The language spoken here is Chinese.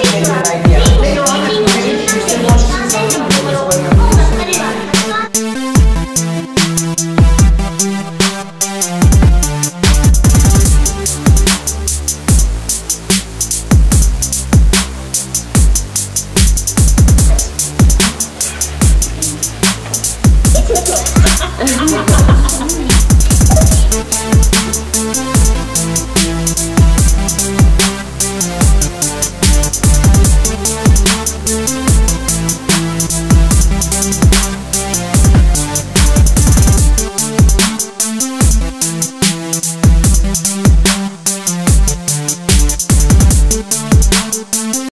哎呀！